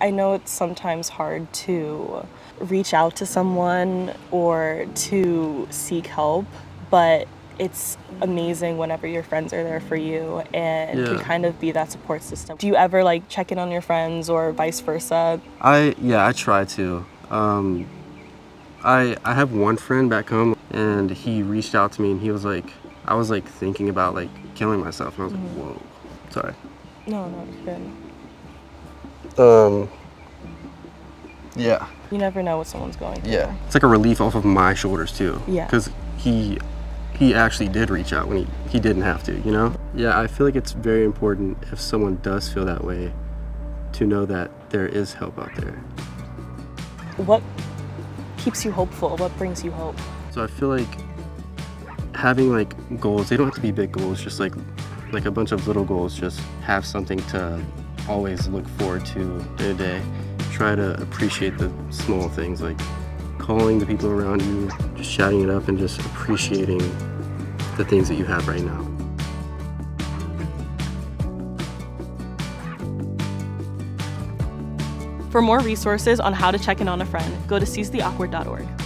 I know it's sometimes hard to reach out to someone or to seek help, but it's amazing whenever your friends are there for you and Yeah. can kind of be that support system. Do you ever like check in on your friends or vice versa? I yeah, I try to. Um, I I have one friend back home, and he reached out to me, and he was like, I was like thinking about like killing myself, and I was like, whoa, sorry. No, no, it's good. Um. Yeah. You never know what someone's going through. Yeah. It's like a relief off of my shoulders too. Yeah. Because he he actually did reach out when he, he didn't have to, you know? Yeah, I feel like it's very important if someone does feel that way to know that there is help out there. What keeps you hopeful? What brings you hope? So I feel like having like goals, they don't have to be big goals, just like like a bunch of little goals, just have something to always look forward to in a day. Try to appreciate the small things like calling the people around you, just shouting it up and just appreciating the things that you have right now. For more resources on how to check in on a friend, go to seizetheawkward.org.